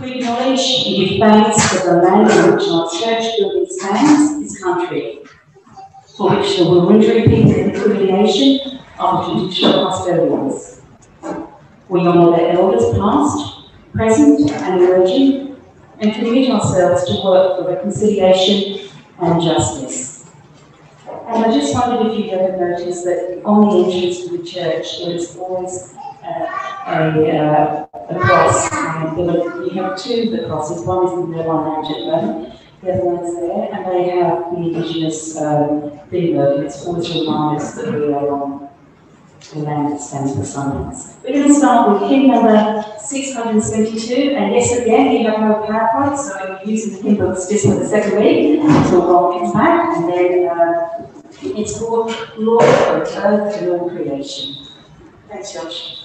We acknowledge and give thanks for the land on which our church building stands, this country, for which the Wurundjeri people in the Kulin Nation are traditional custodians. We honour their elders past, present and emerging, and commit ourselves to work for reconciliation and justice. And I just wondered if you'd ever noticed that on the entrance to the church there is always uh, a, uh, a cross, and we have two of the crosses. One is in the one at the the other one is there, and they have the Indigenous um, of It's always remind us that we are on the land that stands for science. We're going to start with hymn number 672, and yes, again, we have no PowerPoint, so we're using the hymn books just for the second week until Rob gets back, and then uh, it's called Lord of Earth and All Creation. Thanks, Josh.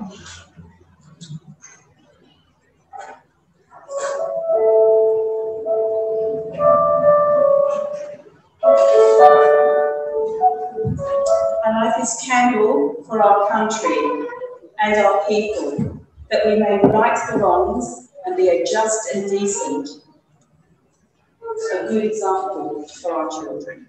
I light is candle for our country and our people, that we may right the wrongs and be a just and decent, a good example for our children.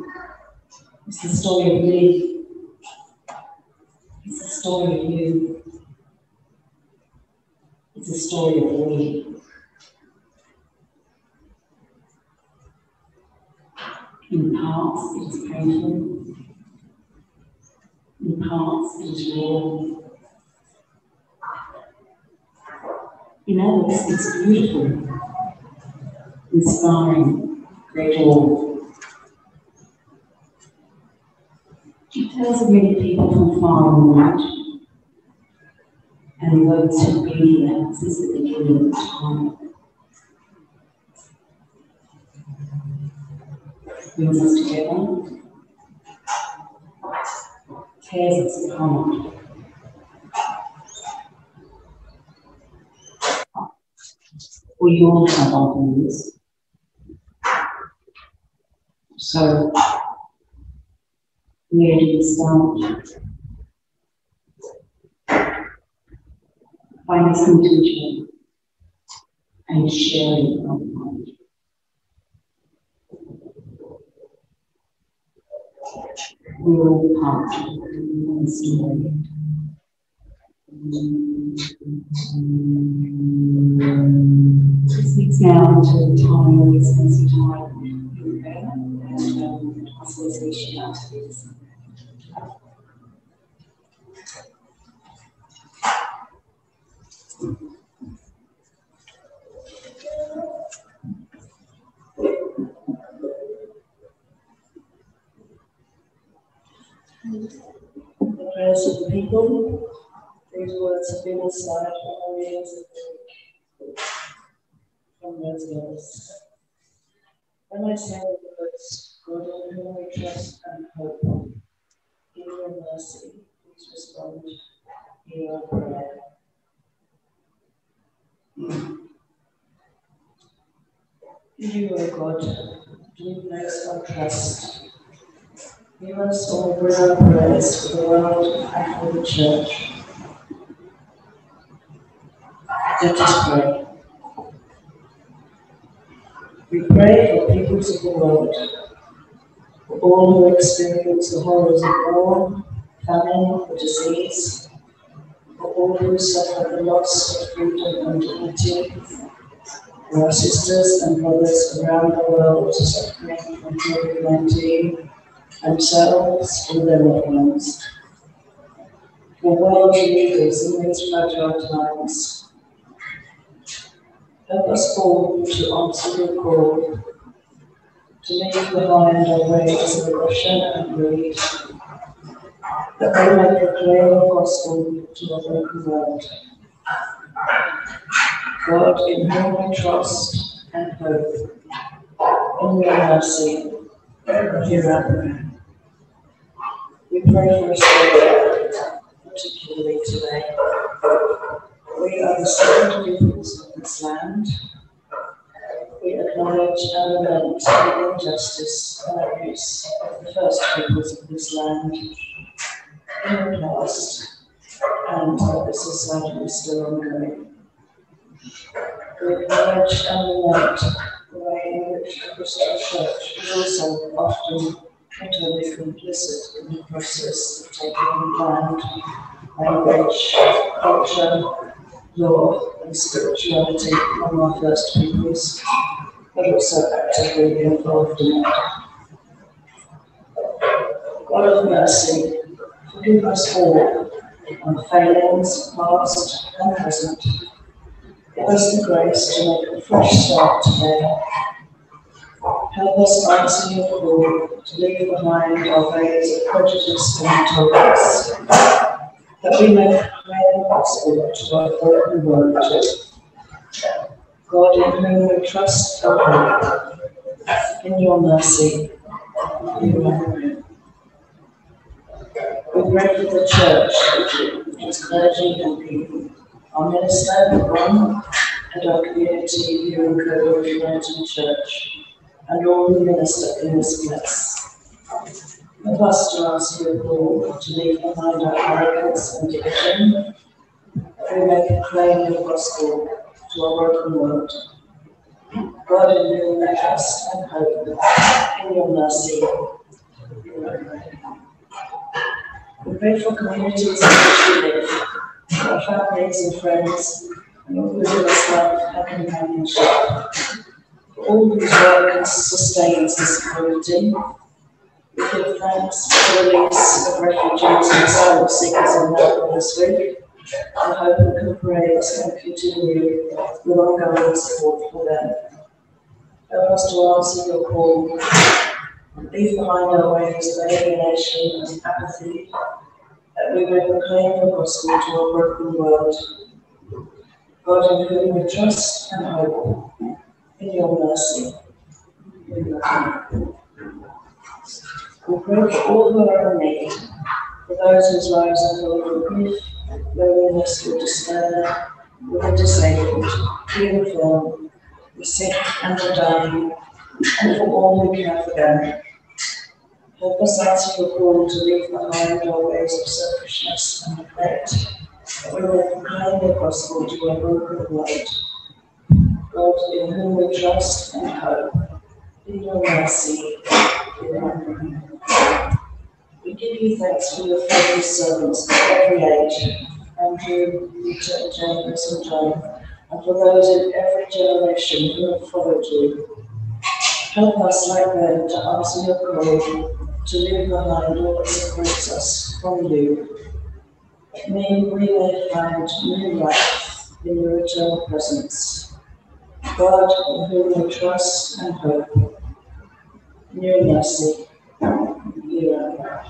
It's the story of me. It's the story of you. It's a story of we. In parts, it is painful. In parts, it is raw. In others, it's beautiful, inspiring, great awe. She tells of many people from far and wide, and those who've been here since the beginning of time. Brings us together, tears us apart. We all have our wounds. So we start? By listening to each other and sharing our mind. We're all part of one story. This leads now to a time where we spend some time in prayer and um, association activities. The prayers of people, these words have been inspired by the readings of the from those words. When I say the words, God in whom we trust and hope, in your mercy, please respond, hear our prayer. You, O God, do place our trust. Give us all bring our prayers for the world and for the church. Let us pray. We pray for peoples of the world, for all who experience the horrors of war, famine, or disease, for all who suffer the loss of freedom and dignity, for our sisters and brothers around the world suffering from COVID 19, themselves and their loved ones. For world leaders in these fragile times, help us all to answer your call, to leave behind our ways of aggression and greed, that we may proclaim the gospel to a broken world. God, in whom we trust and hope, in your mercy, hear our prayer. We pray for Australia, particularly today. We are the second peoples of this land. We acknowledge and lament the injustice and abuse of the first peoples of this land in the past, and that this is sadly still ongoing. We acknowledge and lament the way in which the Christian Church is also often totally complicit in the process of taking land, language, culture, law, and spirituality from our first peoples, but also actively involved in it. God of mercy, forgive us all our failings, past and present. Give us the grace to make a fresh start today. Help us answer your call to leave behind our ways of prejudice and intolerance, that we may the gospel to our broken world. God, in whom we trust and hope, in your mercy, prayer. We pray for the church, its clergy and people, our minister, the one, and our community here in Coburg Uniting Church, and all who minister in this place. Help us to ask your call to leave behind our arrogance and division, that we may proclaim your gospel to our broken world. God, in whom we trust and hope, in your mercy. We pray for communities in which we live, our families and friends, and all who give us love and companionship. All whose work sustains this community. We give thanks for the release of refugees and asylum seekers in Melbourne this week. I hope and can pray this can continue with ongoing support for them. Help us to answer your call leave behind our ways of alienation and apathy, that we may proclaim the gospel to a broken world. God, in whom we trust and hope, in your mercy. We pray for all who are in need, for those whose lives are filled with grief, loneliness, or despair, with the disabled, the infirm, the sick and the dying, and for all who care for them. Help us answer your call to leave behind our ways of selfishness and neglect, that we may proclaim the gospel to a broken world. God, in whom we trust and hope, in your mercy, Amen. We give you thanks for your faithful servants of every age, Andrew, Peter, James, and John, and for those in every generation who have followed you. Help us, like them, to answer your call to leave behind all that separates us from you. May we may find new life in your eternal presence. God, in whom we trust and hope, new mercy, hear our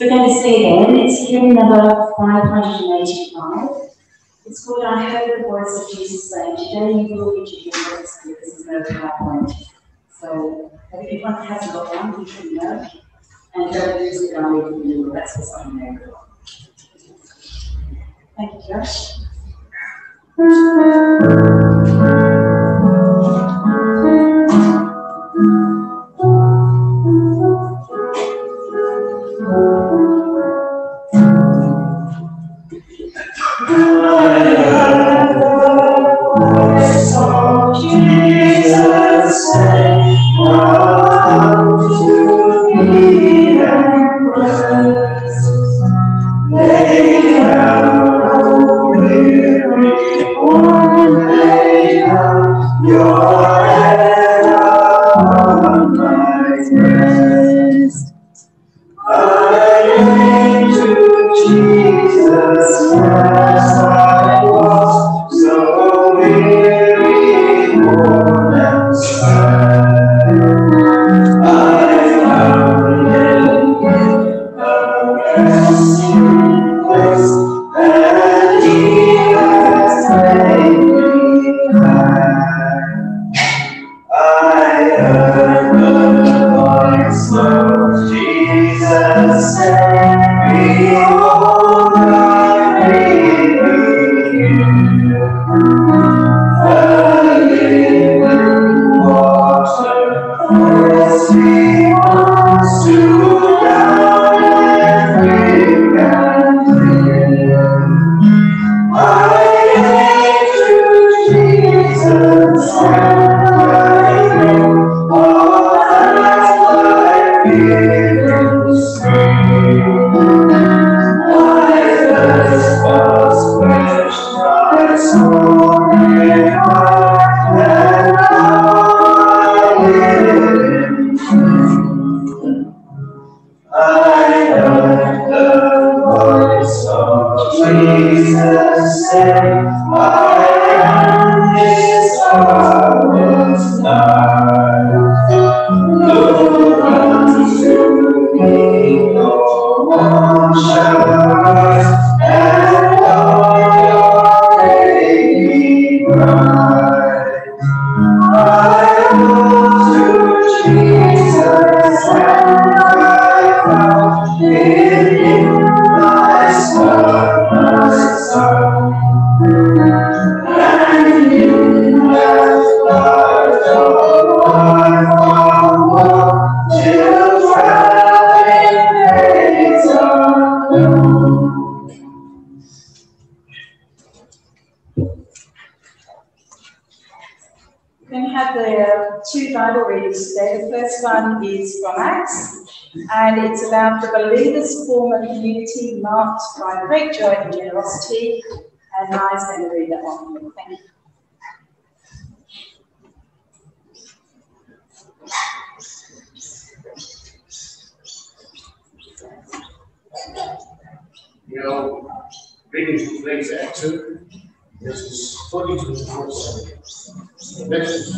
We're going to say again, it's hymn number 585. It's called I Heard the Voice of Jesus saying, Today you will be to Jesus because there's no PowerPoint. So if anyone hasn't got one, you can know. And guide in the middle, that's what's on there. Thank you, Josh. Is Acts, and it's about the believers form a community marked by great joy and generosity. And Mai's going to read that one. Thank you. You know, reading from Blake's Act 2, verses 42 to 47. Next,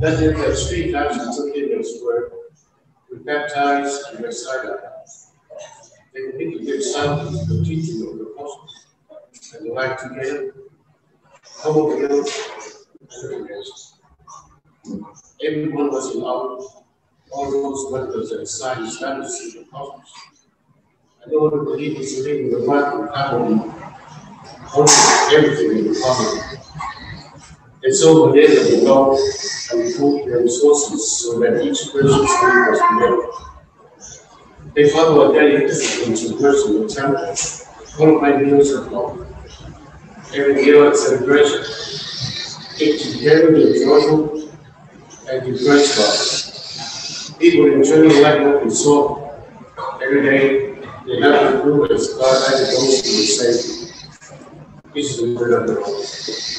then there were three times he took in his word, were baptized and were silent. They to give silence to the teaching of the apostles, and the life together, humble together, and rest. Everyone was allowed, all those wonders and signs established in the apostles. I don't want to believe it's living the right of family, holding everything in the family. And so when they will go and put their resources so that each person's need was met. They follow a daily discipline to personal temple, followed by meals of love. Every meal and celebration, it together with joyful and great God. People enjoy life what they saw every day they have to prove as God had those who were saved. This is the word of the Lord.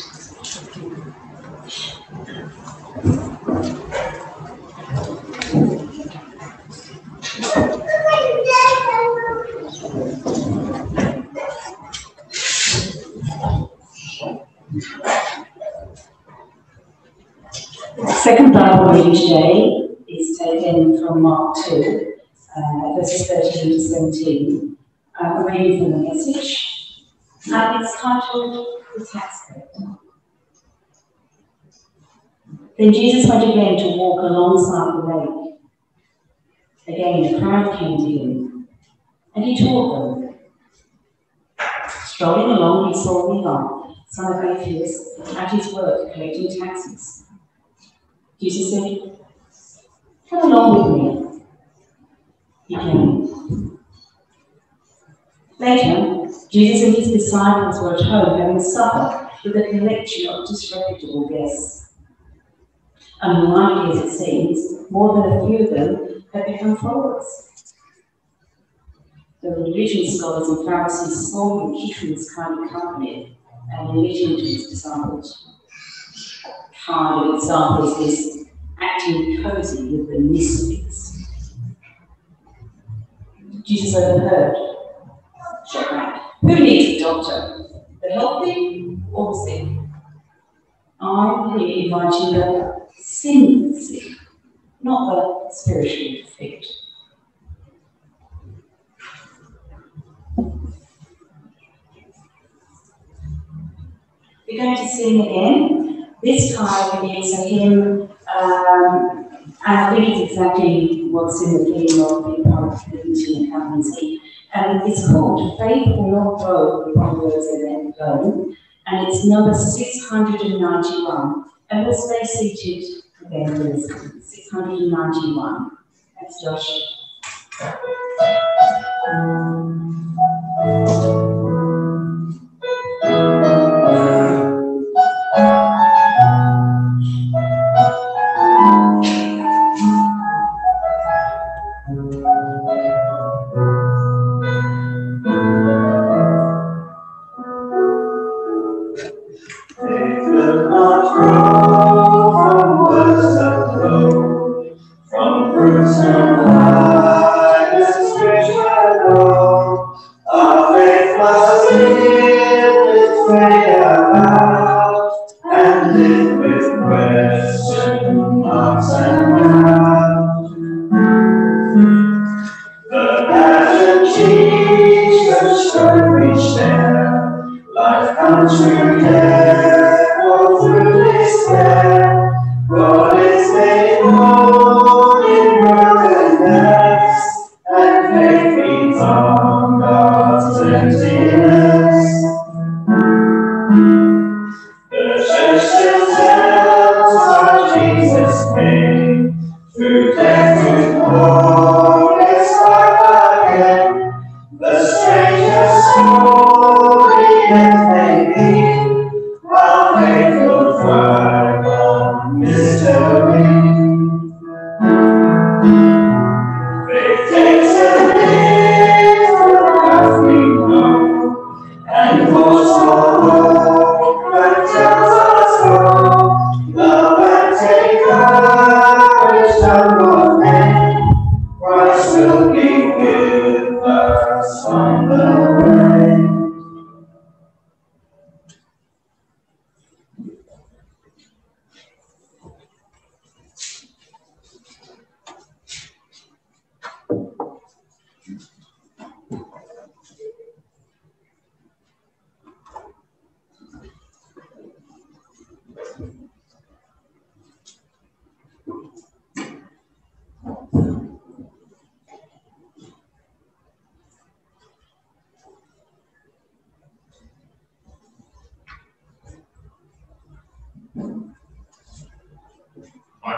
Second Bible reading today is taken from Mark 2, uh, verses 13 to 17. I'm reading from the message, and it's titled The Tax Collector. Then Jesus went again to walk alongside the lake. Again, a crowd came to him, and he taught them. Strolling along, he saw Levi, son of Alphaeus, at his work collecting taxes. Jesus said, Come along with me. He came. Later, Jesus and his disciples were at home having supper with a collection of disreputable guests. Unlikely as it seems, more than a few of them have become followers. The religion scholars and Pharisees saw him keeping this kind of company and relating to his disciples kind of example is acting cozy with the misfits. Jesus overheard. Who needs a doctor? The healthy or the sick? I'm here inviting the sick, not the spiritual fit. We're going to sing again. This time it's a hymn, um, I think it's exactly what's in the theme of being part of the community and. And it's called Faith Will Not Grow Upon Words and Then Go, and it's number 691. And we'll stay seated again, 691. That's Josh. It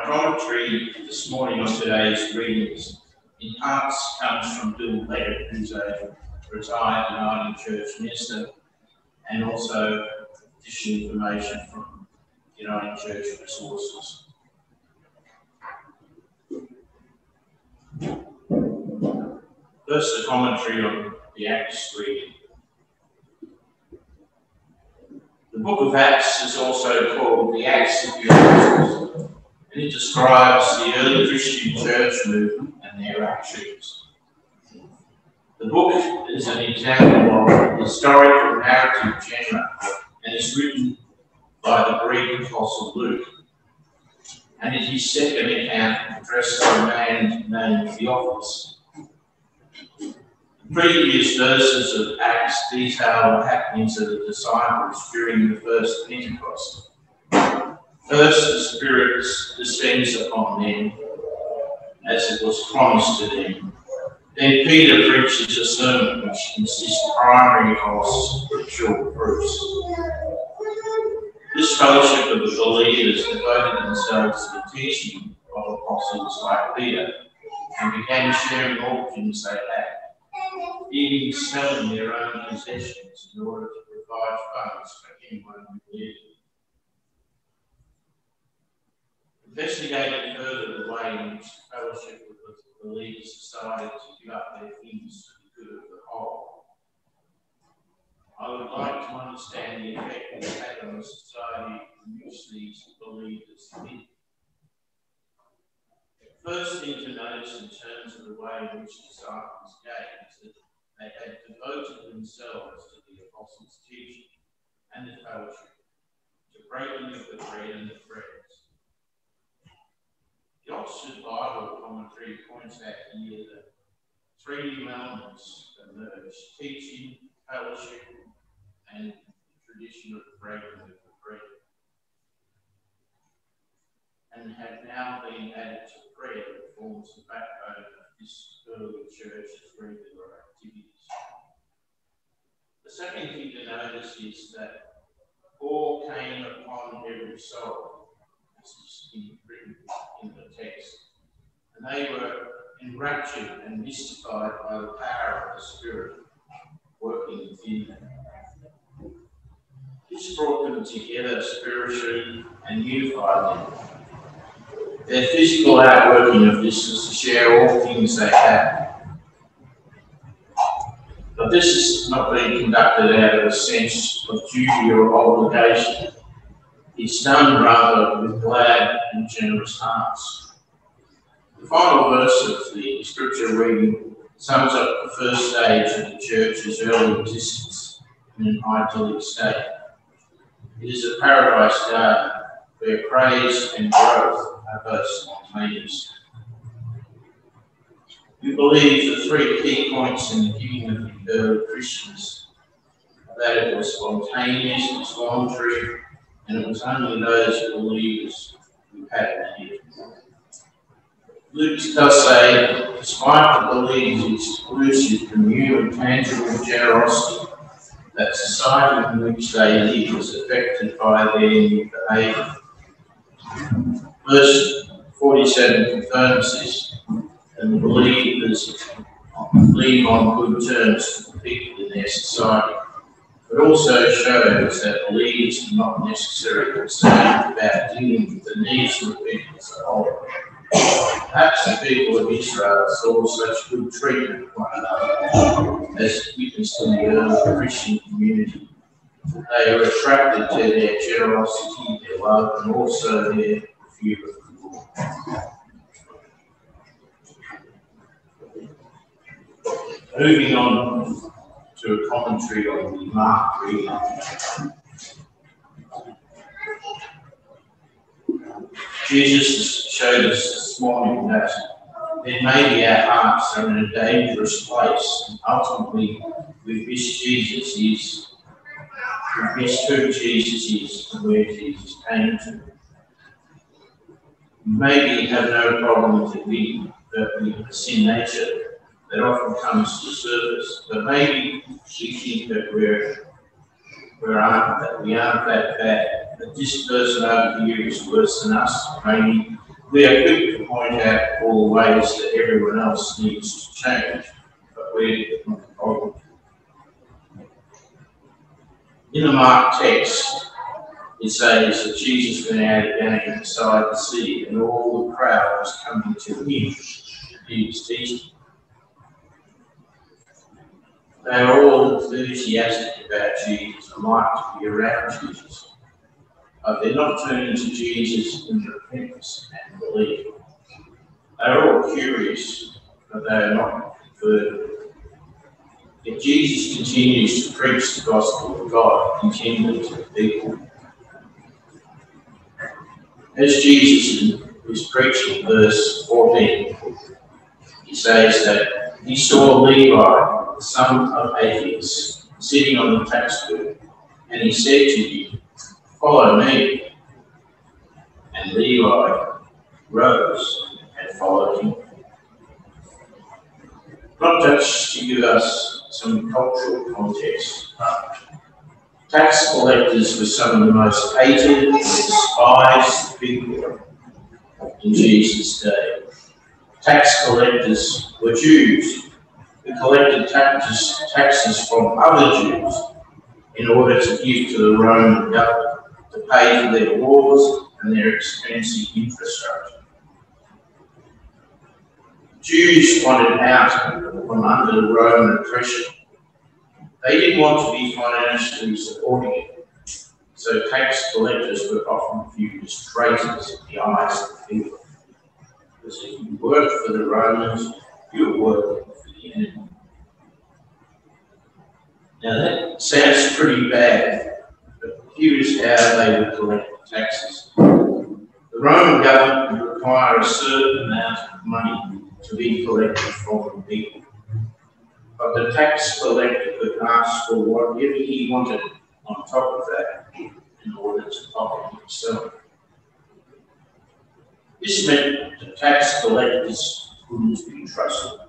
commentary this morning on today's readings in parts comes from Bill Leggett, who's a retired Uniting Church minister, and also additional information from Uniting Church Resources. First, the commentary on the Acts reading. The book of Acts is also called the Acts of the Apostles, and it describes the early Christian church movement and their actions. The book is an example of historical narrative genre and is written by the Greek apostle Luke. And it is second account addressed to a man named Theophilus. The previous verses of Acts detail the happenings of the disciples during the first Pentecost. First, the Spirit descends upon them as it was promised to them. Then Peter preaches a sermon which consists primarily of scriptural proofs. This fellowship of the believers devoted themselves to the teaching of apostles like Peter and began sharing all things they had, even selling their own possessions in order to provide funds for anyone who needed Investigating further the way in which the fellowship with the believers decided to give up their things for the good of the whole. I would like to understand the effect it had on the society in which these believers lived. The first thing to notice in terms of the way in which disciples gave is that they had devoted themselves to the apostles' teaching and the fellowship, to breaking of the bread and the bread the Oxford Bible commentary points out here that three elements emerge teaching, fellowship, and tradition of the breaking of the bread. And have now been added to prayer that forms the backbone of this early church's regular activities. The second thing to notice is that all came upon every soul written in the text. And they were enraptured and mystified by the power of the Spirit working within them. This brought them together spiritually and unified them. Their physical outworking of this was to share all things they had. But this is not being conducted out of a sense of duty or obligation It's done rather with glad and generous hearts. The final verse of the scripture reading sums up the first stage of the church's early existence in an idyllic state. It is a paradise garden where praise and growth are both spontaneous. We believe the three key points in the giving of the early Christians that it was spontaneous, it was voluntary, and it was only those believers who had the Luke does say, despite the believers' exclusive, communal, tangible generosity, that society in which they live was affected by their behaviour. Verse 47 confirms this, and the believers live on good terms with people in their society but also shows that believers are not necessarily concerned about dealing with the needs of the people as a whole. Perhaps the people of Israel saw such good treatment of one another as witnessed in the early Christian community. They are attracted to their generosity, their love, and also their fear of the Lord. Moving on to a commentary on the Mark reading. Jesus showed us this morning that then maybe our hearts are in a dangerous place, and ultimately we miss Jesus is, we miss who Jesus is and where Jesus came to. Maybe have no problem with it being the sin nature that often comes to surface. But maybe we think that we're we're aren't that we aren't that bad. That this person over here is worse than us. Maybe We are quick to point out all the ways that everyone else needs to change, but we're not problem. In the Mark text, it says that Jesus went out again beside the sea, and all the crowd was coming to him, he was teaching. They are all enthusiastic about Jesus and like to be around Jesus. But they're not turning to Jesus in repentance and belief. They're all curious, but they are not converted. If Jesus continues to preach the gospel of God continually to the people. As Jesus is preaching, verse 14, he says that he saw Levi, the son of Alphaeus, sitting on the tax booth, and he said to him, Follow me. And Levi rose and followed him. Not just to give us some cultural context, tax collectors were some of the most hated and despised people in Jesus' day. Tax collectors were Jews who collected taxes, taxes from other Jews in order to give to the Roman government to pay for their wars and their expensive infrastructure. Jews wanted out from under the Roman oppression. They didn't want to be financially supporting it, so tax collectors were often viewed as traitors in the eyes of the people. Because if you worked for the Romans, you were working Now that sounds pretty bad, but here's how they would collect taxes. The Roman government would require a certain amount of money to be collected from the people. But the tax collector could ask for whatever he wanted on top of that in order to profit himself. This meant the tax collectors couldn't be trusted.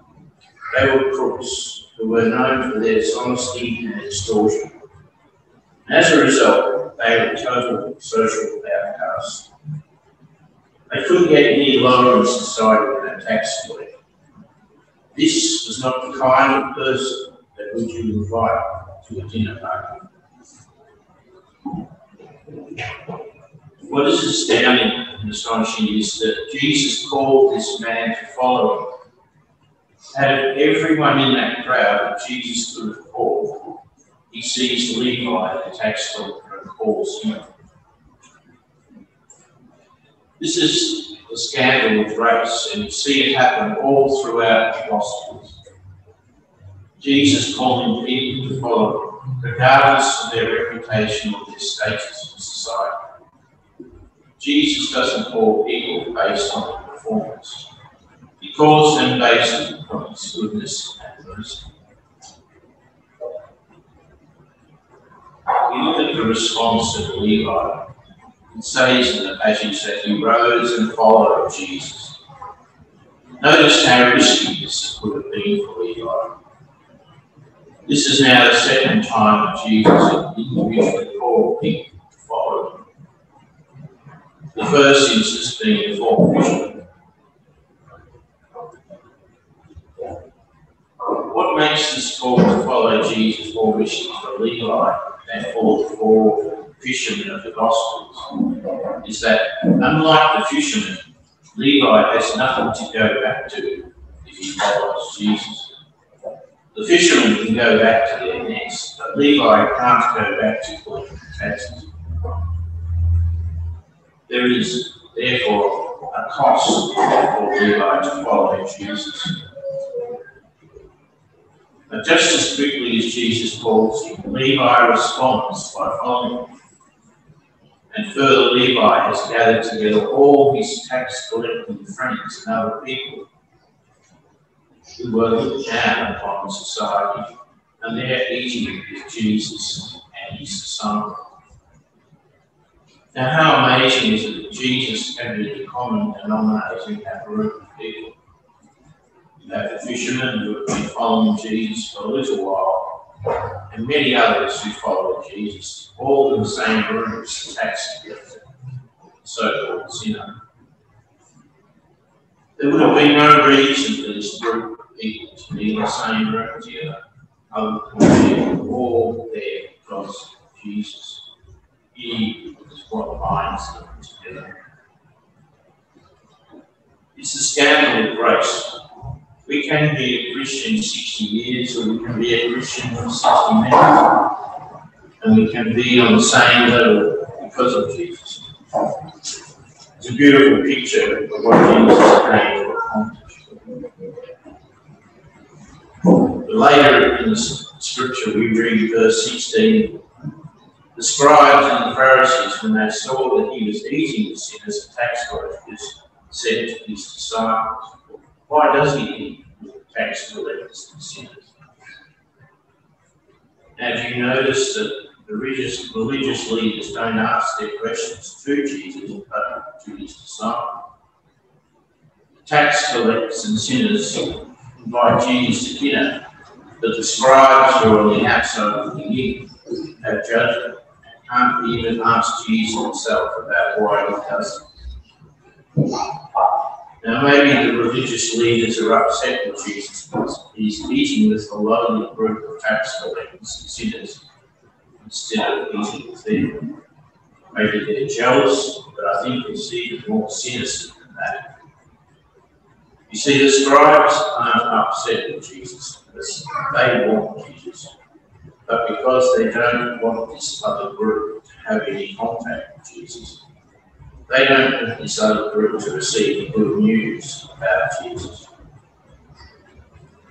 They were crooks who were known for their dishonesty and extortion. As a result, they were total social outcasts. They couldn't get any lower in society than a tax collector. This was not the kind of person that would you invite to a dinner party. What is astounding and astonishing is that Jesus called this man to follow him. Out of everyone in that crowd that Jesus could have called, he sees Levi, the tax collector, and calls him. This is the scandal of grace, and you see it happen all throughout the Gospels. Jesus calling people to follow, regardless of their reputation or their status in society. Jesus doesn't call people based on performance. He calls them based on his goodness and mercy. We look at the response of Levi. It says in the passage that he rose and followed Jesus. Notice how risky this would have been for Levi. This is now the second time that Jesus individually called people to follow him. The first instance being the four fishermen. What makes this call to follow Jesus more risky for Levi than for four fishermen of the Gospels is that, unlike the fishermen, Levi has nothing to go back to if he follows Jesus. The fishermen can go back to their nets, but Levi can't go back to collecting taxes. There is, therefore, a cost for Levi to follow Jesus. But just as quickly as Jesus calls him, Levi responds by following him. And further, Levi has gathered together all his tax collecting friends and other people who were looked down upon society, and they're eating with Jesus and his disciples. Now, how amazing is it that Jesus can be the common denominator in that group of people? Have the fishermen who have been following Jesus for a little while, and many others who followed Jesus, all in the same room as tax collector, so called sinner. There would have been no reason for this group of people to be in the same room together, other than we're all there because of Jesus. He is what binds them together. It's the scandal of grace. We can be a Christian 60 years, or we can be a Christian for 60 minutes, and we can be on the same level because of Jesus. It's a beautiful picture of what Jesus came to accomplish. Later in the scripture, we read verse 16. The scribes and the Pharisees, when they saw that he was eating with sinners and tax collectors, said to his disciples, Why does he with tax collectors and sinners? Now, do you notice that the religious, religious leaders don't ask their questions to Jesus, but to his disciples? Tax collectors and sinners invite Jesus to dinner, but the scribes who are on the outside of the in have judgment and can't even ask Jesus himself about why he does it. Now, maybe the religious leaders are upset with Jesus because he's eating with a lonely group of tax collectors and sinners instead of eating with them. Maybe they're jealous, but I think we see more sinister than that. You see, the scribes aren't upset with Jesus because they want Jesus, but because they don't want this other group to have any contact with Jesus. They don't want this other group to receive the good news about Jesus.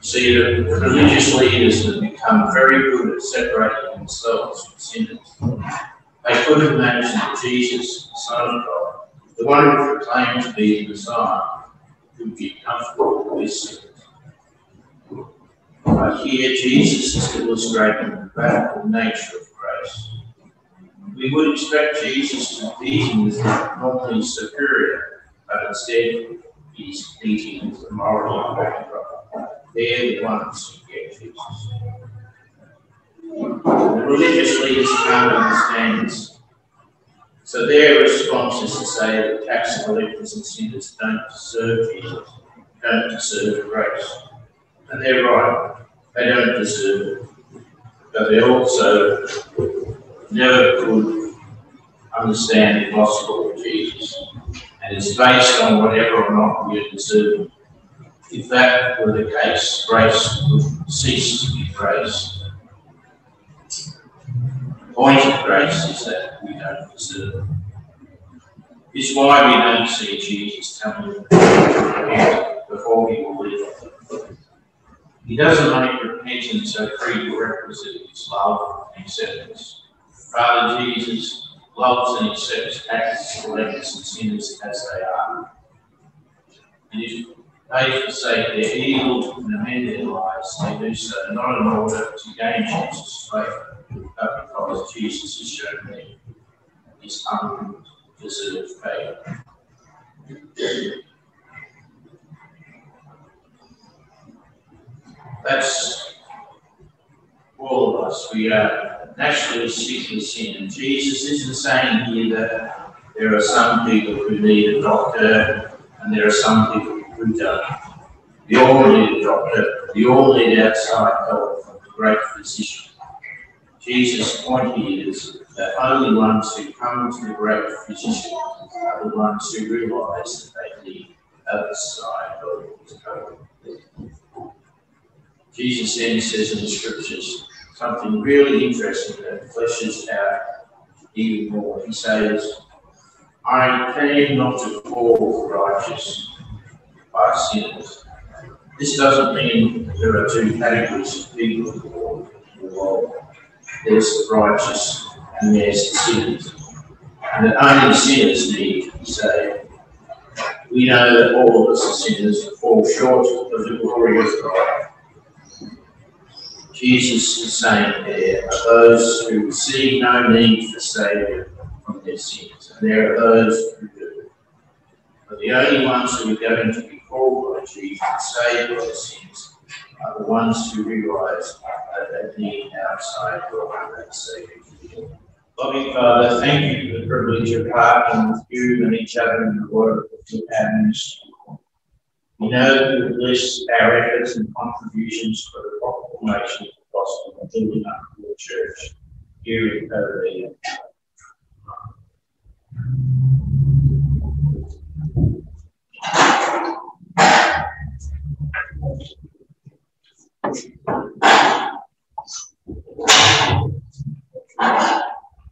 See, the religious leaders have become very good at separating themselves from sinners. They could have imagined that Jesus, the Son of God, the one who proclaimed to be the Messiah, could be comfortable with sinners. But here Jesus is illustrating the radical nature of grace we would expect Jesus to be normally superior, but instead he's with the morally bankrupt. They're the ones who get Jesus. The religious leaders can't understand. So their response is to say that tax collectors and sinners don't deserve Jesus, don't deserve grace. And they're right, they don't deserve it. But they also never could understand the gospel of Jesus. And it's based on whatever or not we are deserving. If that were the case, grace would cease to be grace. The point of grace is that we don't deserve it. It's why we don't see Jesus coming before we will live. He doesn't make repentance a prerequisite of his love and acceptance. Father Jesus loves and accepts tax collectors and sinners as they are. And if they forsake their evil and amend their lives, they do so not in order to gain Jesus' favour, but because Jesus has shown them his undeserved favour. That's all of us. We are naturally sickly sin. Jesus isn't saying here that there are some people who need a doctor and there are some people who don't. We all need a doctor. We all need outside help from the great physician. Jesus' point here is that only ones who come to the great physician are the ones who realize that they need outside help. Jesus then says in the scriptures, something really interesting that fleshes out even more. He says, I came not to call righteous, but sinners. This doesn't mean there are two categories of people in the world. There's the righteous and there's the sinners. And that only sinners need to be saved. We know that all of us are sinners fall short of the glory of God. Jesus is saying there are those who see no need for Saviour from their sins, and there are those who do. But the only ones who are going to be called by Jesus and saved from their sins are the ones who realise that they need outside and Saviour. Loving Father, thank you for the privilege of partnering with you and each other in the work of your administration. We know that you blessed our efforts and contributions for the proclamation of the church here in.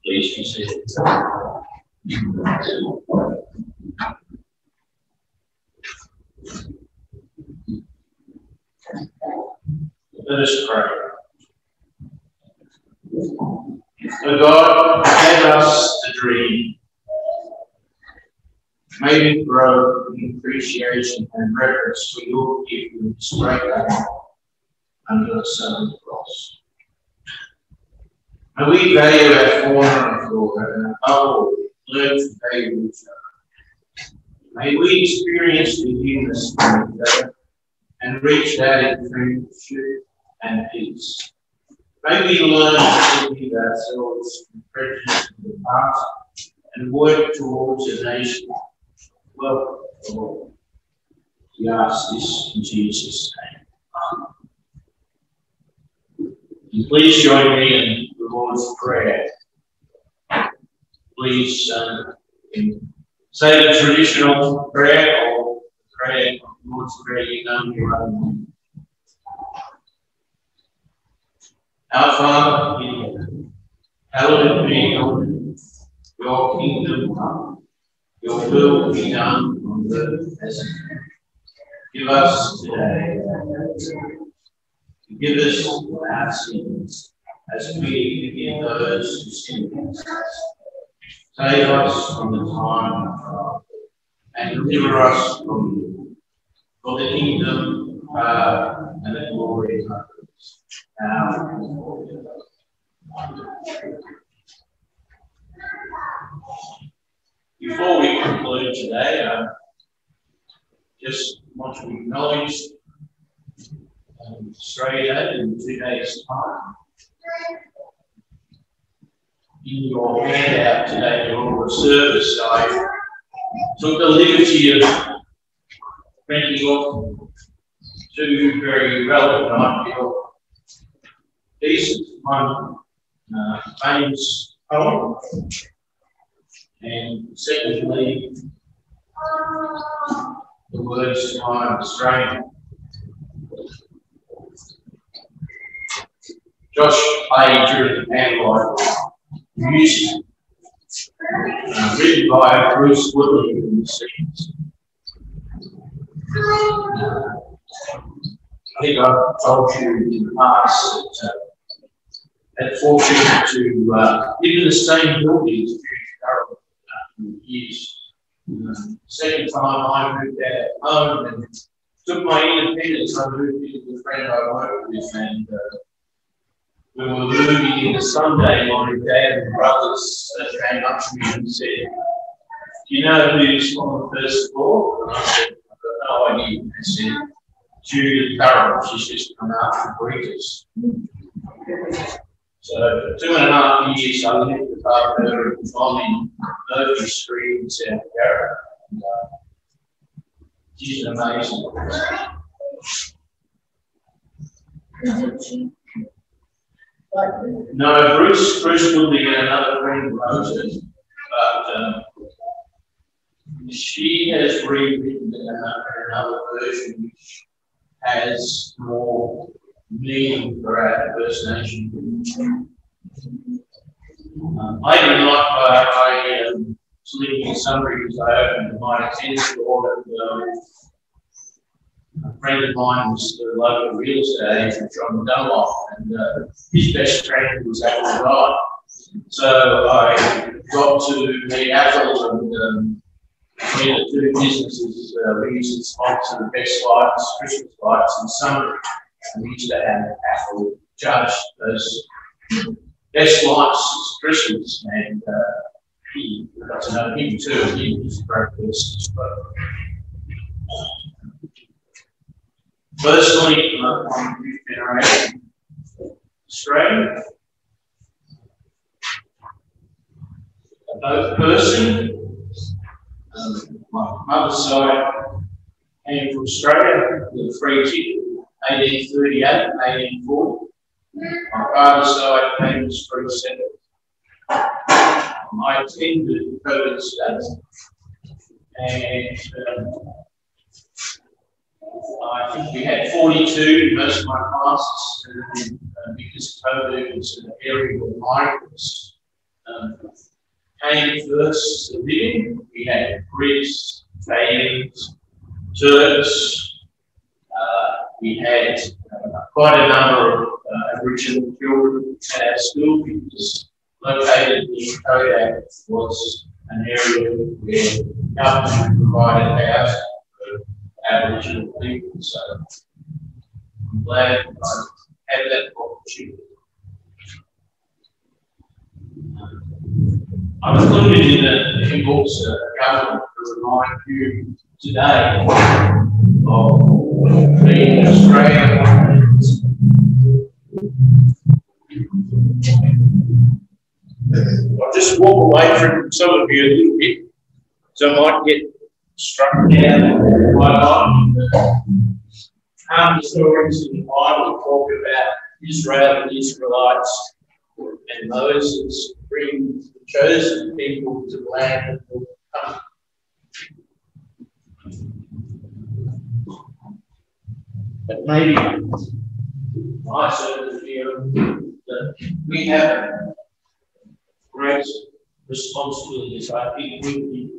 Please. Let us pray. O God, give us the dream. May we grow in appreciation and reverence for your gift in this great under the Son of the cross. May we value our fauna and flora and above all, learn to value each other. May we experience the humus of each and reach out in friendship and peace. May we learn to forgive ourselves from prejudice in the past and work towards a nation well for all. We ask this in Jesus' name. And please join me in the Lord's Prayer. Please um, say the traditional prayer or prayer of the Lord's Prayer you know in Father in hallowed be your kingdom come, your will be done on earth as heaven. Give us today. Forgive us our sins, as we forgive those who sin against us. Save us from the time of trial, and deliver us from evil. For the kingdom, power, and the glory are yours, Before we conclude today, I just want to acknowledge um, Australia in two days' time. In your handout today, your service, I took the liberty of printing off two very relevant, I pieces. One, uh, famous poem, and secondly, the words my Australian. Josh played during the Pandemic music, uh, written by Bruce Woodley in the scenes. I think I've told you in the past that uh, had fortunate to uh, in the same building as uh, years. Uh, second time I moved out home and took my independence, I moved in with a friend I worked with, and uh, we were moving into Sunday, my dad and brothers uh, came up to me and said, Do you know who's on the first floor? And I said, I've got no idea. They said, Judith Durham, she's just come out to greet us. So two and a half years, I lived above her on Murphy Street in South Carolina. And, uh, she's an amazing person. No, Bruce, Bruce will be another friend it, but um, she has rewritten another, another version which has more meaning for our First Nation. Um, later in life, I, I um, was living in Sunbury because I opened my tennis store and um, a friend of mine was the local real estate agent, John Dunlop, and uh, his best friend was Athol Guy. So I got to meet Athol and um, we had two businesses, uh, we used to sponsor the best lights, Christmas lights in Sunbury. And we used to have Athol judge those best lights for Christmas, and uh, he got to know him too. He was a great person. But, Personally, I'm a fifth generation Australian. Both person, um, my mother's side, came to Australia with free ticket, 1838, 1840. My father's side came free settlers. I attended Perth State and um, I think we had 42 in most of my classes, and uh, because Coburg was an area where migrants um, came first to live in, we had Greeks, Italians, Turks, uh, we had uh, quite a number of uh, Aboriginal children at our school because located in Kodak was an area where government provided housing for Aboriginal people. So I'm glad I had that opportunity. I'm included in the People's uh, Government to remind you today of. I'll just walk away from some of you a little bit, so I might get struck down quite often. Um, the stories in the Bible talk about Israel and Israelites and Moses bringing the chosen people to the land will come. But maybe I certainly feel that we have great responsibilities. I think we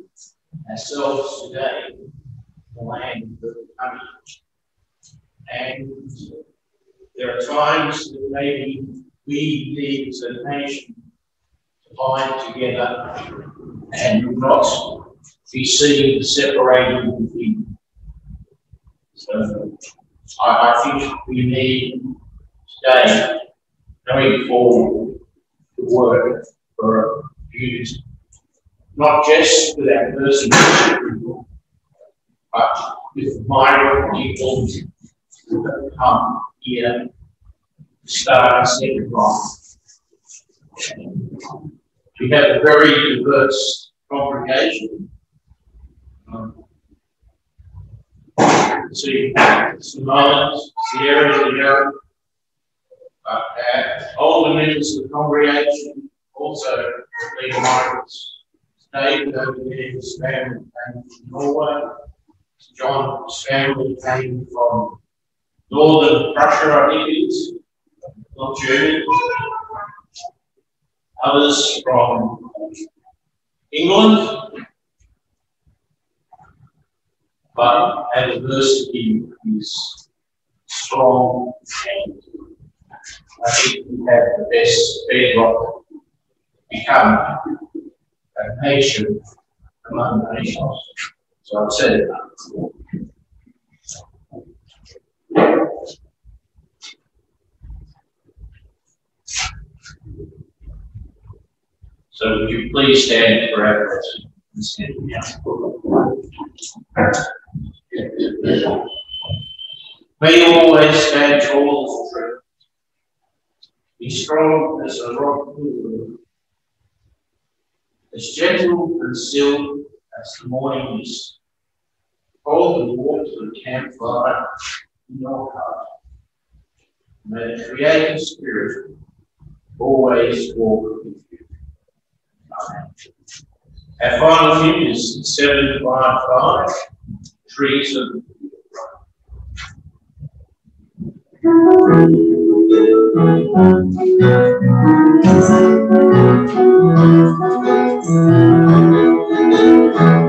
ourselves today, the land that we're coming. And there are times that maybe we need as a nation to bind together and not be seen within. So I, I think we need today, going forward, to work for unity not just our personal people, but with migrant people who come here to start a second life. We have a very diverse congregation. Um, see Simone, Sierra Leone, uh, the members of the congregation also lead migrants David over there, his family came from Norway. John's family came from northern Prussia, I think it is, not Germany. Others from England. But adversity is strong and I think we have the best bedrock become a nation among nations. So I've said it. So would you please stand for president? May always stand tall a tree. Be strong as a rock as gentle and still as the morning mist. Hold the warmth of the campfire in your heart. May the creative Spirit always walk with you. Amen. Our final hymn is 755, Trees of Thank